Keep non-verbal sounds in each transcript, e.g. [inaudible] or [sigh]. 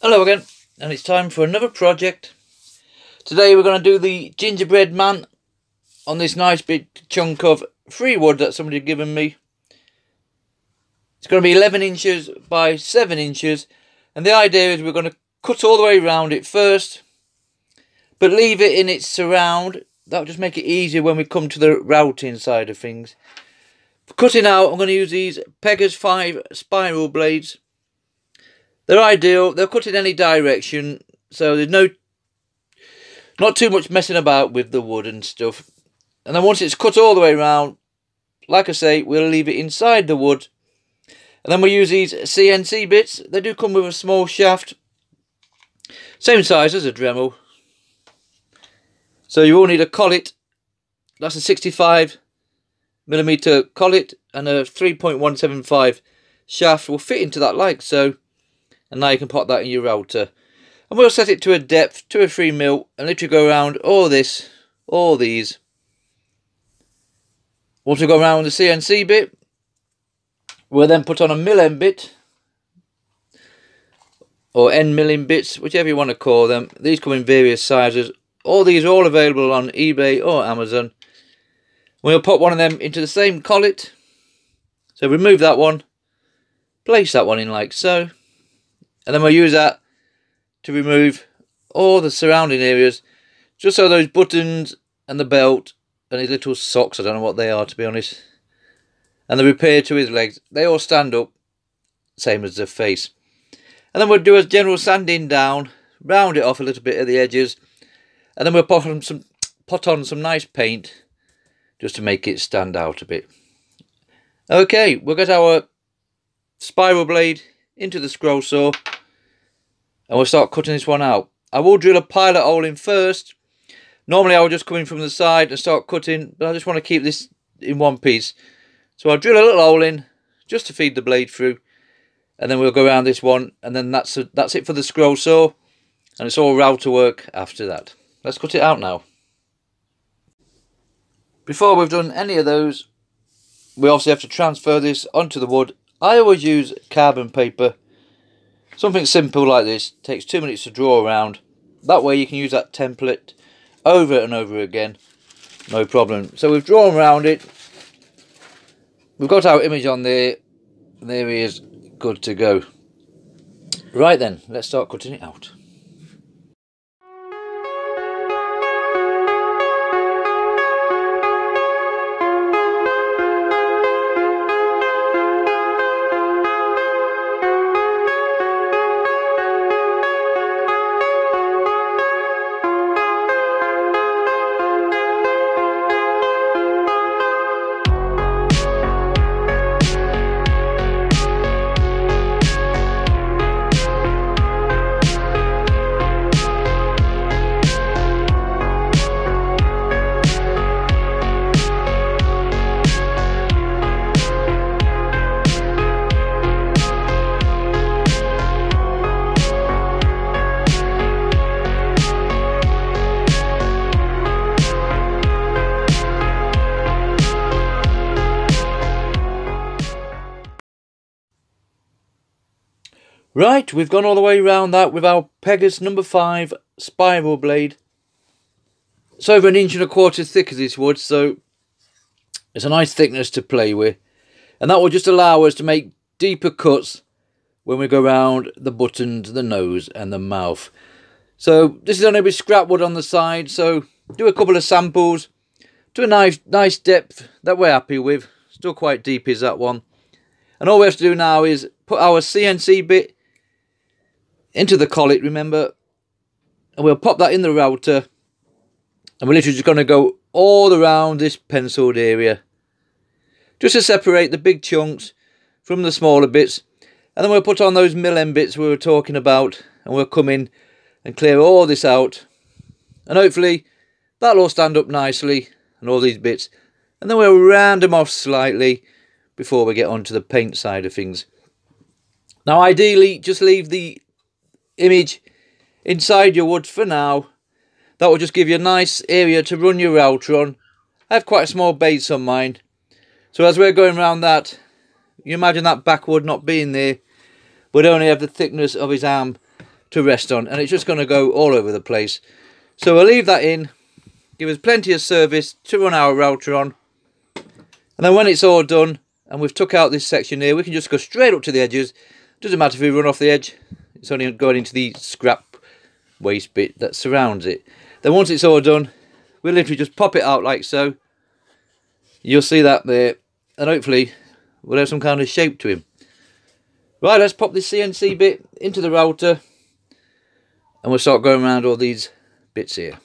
Hello again, and it's time for another project. Today we're going to do the gingerbread man on this nice big chunk of free wood that somebody had given me. It's going to be 11 inches by 7 inches, and the idea is we're going to cut all the way around it first, but leave it in its surround. That'll just make it easier when we come to the routing side of things. For cutting out, I'm going to use these Pegas 5 spiral blades they're ideal. They'll cut in any direction, so there's no, not too much messing about with the wood and stuff. And then once it's cut all the way around, like I say, we'll leave it inside the wood. And then we'll use these CNC bits. They do come with a small shaft, same size as a Dremel. So you will need a collet. That's a 65 millimeter collet and a 3.175 shaft will fit into that like so and now you can pop that in your router. And we'll set it to a depth two or three mil and literally go around all this all these. Once we go around the CNC bit we'll then put on a mill end bit or end milling bits whichever you want to call them. These come in various sizes. All these are all available on eBay or Amazon. We'll put one of them into the same collet. So remove that one place that one in like so and then we'll use that to remove all the surrounding areas just so those buttons and the belt and his little socks I don't know what they are to be honest and the repair to his legs they all stand up same as the face. And then we'll do a general sanding down round it off a little bit at the edges and then we'll put on some put on some nice paint just to make it stand out a bit. Okay we'll get our spiral blade into the scroll saw and we'll start cutting this one out. I will drill a pilot hole in first. Normally I would just come in from the side and start cutting, but I just want to keep this in one piece. So I'll drill a little hole in just to feed the blade through. And then we'll go around this one and then that's a, that's it for the scroll saw. And it's all router work after that. Let's cut it out now. Before we've done any of those, we obviously have to transfer this onto the wood. I always use carbon paper Something simple like this takes two minutes to draw around. That way you can use that template over and over again. No problem. So we've drawn around it. We've got our image on there. There he is. Good to go. Right then, let's start cutting it out. Right, we've gone all the way around that with our Pegasus number 5 spiral blade. It's over an inch and a quarter thick as this wood, so it's a nice thickness to play with. And that will just allow us to make deeper cuts when we go around the buttons, the nose and the mouth. So this is only with scrap wood on the side, so do a couple of samples to a nice, nice depth that we're happy with. Still quite deep is that one. And all we have to do now is put our CNC bit into the collet, remember, and we'll pop that in the router, and we're literally just going to go all around this penciled area, just to separate the big chunks from the smaller bits, and then we'll put on those mill end bits we were talking about, and we'll come in and clear all this out, and hopefully that'll all stand up nicely, and all these bits, and then we'll round them off slightly before we get onto the paint side of things. Now ideally just leave the image inside your wood for now. That will just give you a nice area to run your router on. I have quite a small base on mine. So as we're going around that, you imagine that backwood not being there, would only have the thickness of his arm to rest on and it's just going to go all over the place. So we'll leave that in, give us plenty of service to run our router on. And then when it's all done and we've took out this section here, we can just go straight up to the edges. Doesn't matter if we run off the edge, it's only going into the scrap waste bit that surrounds it. Then once it's all done, we'll literally just pop it out like so. You'll see that there. And hopefully we'll have some kind of shape to him. Right, let's pop this CNC bit into the router. And we'll start going around all these bits here.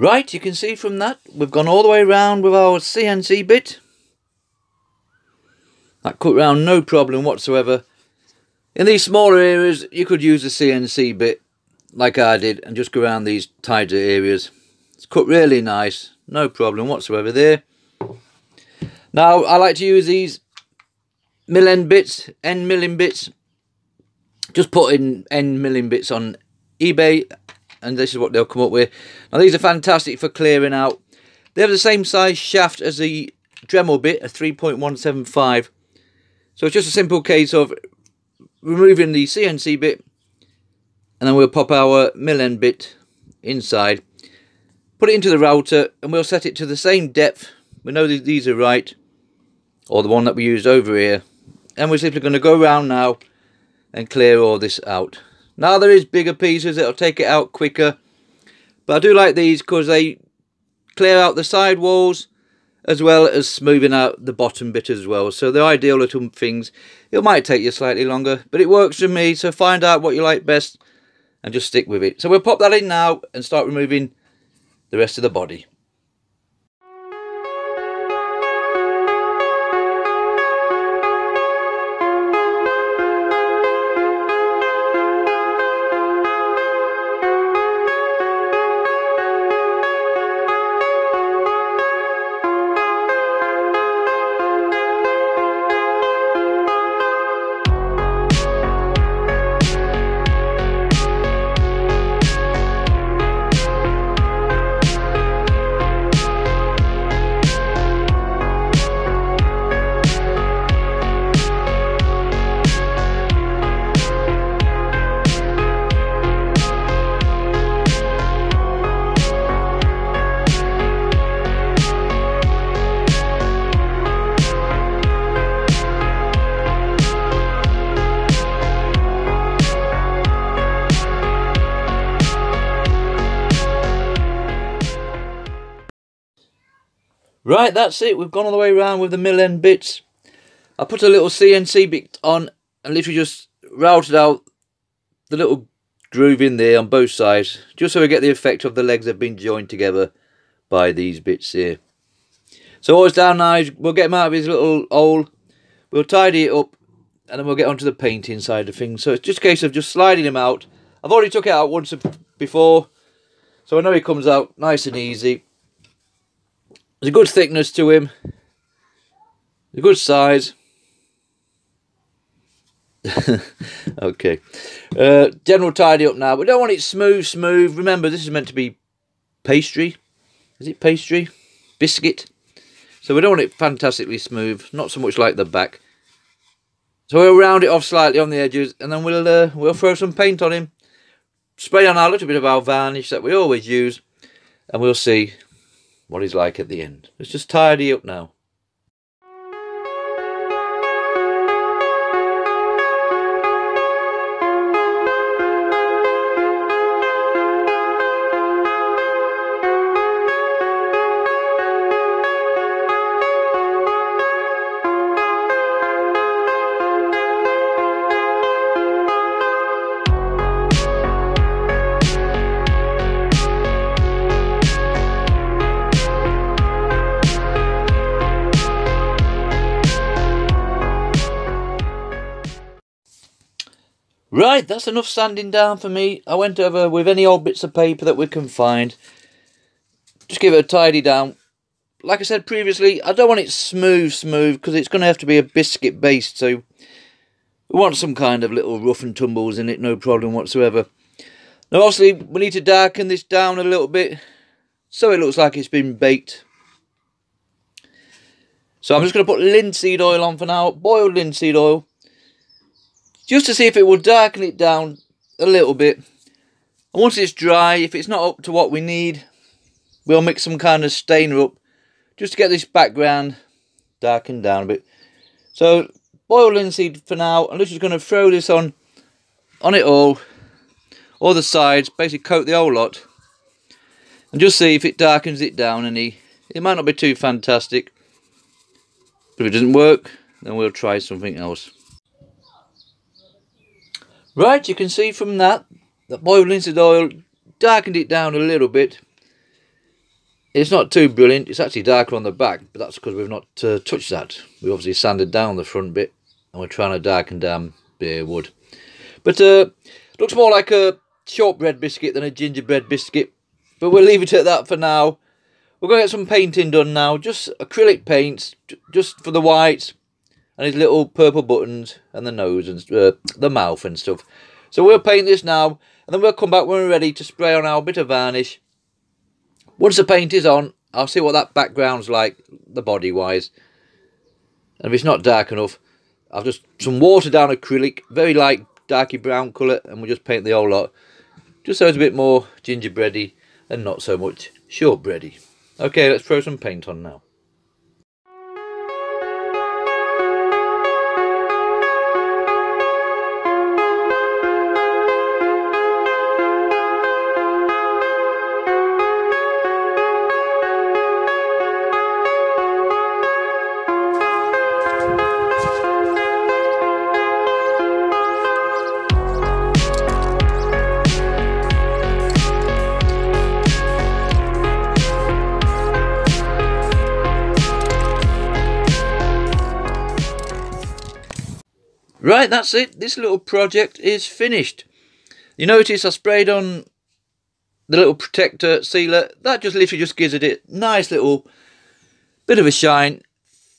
Right, you can see from that, we've gone all the way around with our CNC bit. That cut round no problem whatsoever. In these smaller areas, you could use a CNC bit, like I did, and just go around these tighter areas. It's cut really nice, no problem whatsoever there. Now, I like to use these mill end bits, end milling bits. Just put in end milling bits on eBay and this is what they'll come up with. Now these are fantastic for clearing out. They have the same size shaft as the Dremel bit, a 3.175. So it's just a simple case of removing the CNC bit and then we'll pop our mill end bit inside. Put it into the router and we'll set it to the same depth. We know these are right. Or the one that we used over here. And we're simply going to go around now and clear all this out. Now there is bigger pieces, it'll take it out quicker. But I do like these because they clear out the side walls as well as smoothing out the bottom bit as well. So they're ideal little things. It might take you slightly longer, but it works for me. So find out what you like best and just stick with it. So we'll pop that in now and start removing the rest of the body. Right, that's it. We've gone all the way around with the mill end bits. I put a little CNC bit on and literally just routed out the little groove in there on both sides. Just so we get the effect of the legs have been joined together by these bits here. So it's down now is we'll get him out of his little hole. We'll tidy it up and then we'll get onto the painting side of things. So it's just a case of just sliding him out. I've already took it out once before, so I know he comes out nice and easy. There's a good thickness to him, a good size. [laughs] okay. Uh, general tidy up now. We don't want it smooth, smooth. Remember, this is meant to be pastry. Is it pastry? Biscuit. So we don't want it fantastically smooth. Not so much like the back. So we'll round it off slightly on the edges. And then we'll, uh, we'll throw some paint on him. Spray on a little bit of our varnish that we always use. And we'll see what he's like at the end. Let's just tidy up now. Right, that's enough sanding down for me. I went over with any old bits of paper that we can find. Just give it a tidy down. Like I said previously, I don't want it smooth, smooth, because it's going to have to be a biscuit base, so we want some kind of little rough and tumbles in it, no problem whatsoever. Now, obviously, we need to darken this down a little bit, so it looks like it's been baked. So I'm just going to put linseed oil on for now, boiled linseed oil just to see if it will darken it down a little bit. And once it's dry, if it's not up to what we need, we'll mix some kind of stainer up just to get this background darkened down a bit. So boil linseed for now. I'm just going to throw this on on it all, all the sides, basically coat the whole lot, and just see if it darkens it down any. It might not be too fantastic, but if it doesn't work, then we'll try something else. Right, you can see from that, that boiled linseed oil darkened it down a little bit. It's not too brilliant, it's actually darker on the back, but that's because we've not uh, touched that. We obviously sanded down the front bit, and we're trying to darken down bare wood. But uh, looks more like a shortbread biscuit than a gingerbread biscuit. But we'll leave it at that for now. We're going to get some painting done now, just acrylic paints, just for the whites, and his little purple buttons and the nose and uh, the mouth and stuff. So we'll paint this now and then we'll come back when we're ready to spray on our bit of varnish. Once the paint is on, I'll see what that background's like, the body wise. And if it's not dark enough, I've just some watered down acrylic, very light darky brown colour, and we'll just paint the whole lot. Just so it's a bit more gingerbready and not so much shortbready. Okay, let's throw some paint on now. Right, that's it. This little project is finished. You notice I sprayed on the little protector sealer. That just literally just gives it a nice little bit of a shine.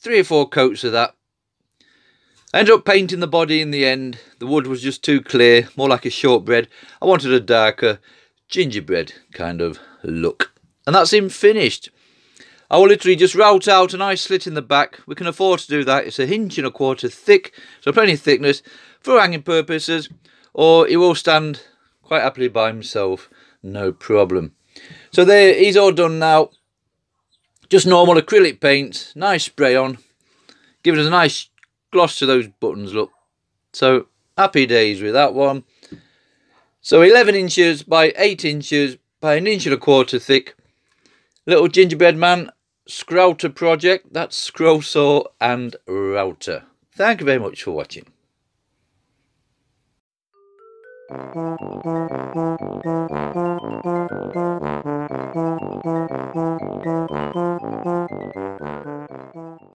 Three or four coats of that. I ended up painting the body in the end. The wood was just too clear, more like a shortbread. I wanted a darker gingerbread kind of look. And that's him finished. I will literally just route out a nice slit in the back. We can afford to do that. It's a inch and a quarter thick, so plenty of thickness for hanging purposes, or he will stand quite happily by himself, no problem. So there, he's all done now. Just normal acrylic paint, nice spray on, giving us a nice gloss to those buttons, look. So, happy days with that one. So 11 inches by 8 inches by an inch and a quarter thick. Little gingerbread man Scrouter project. That's Scroll Saw and Router. Thank you very much for watching.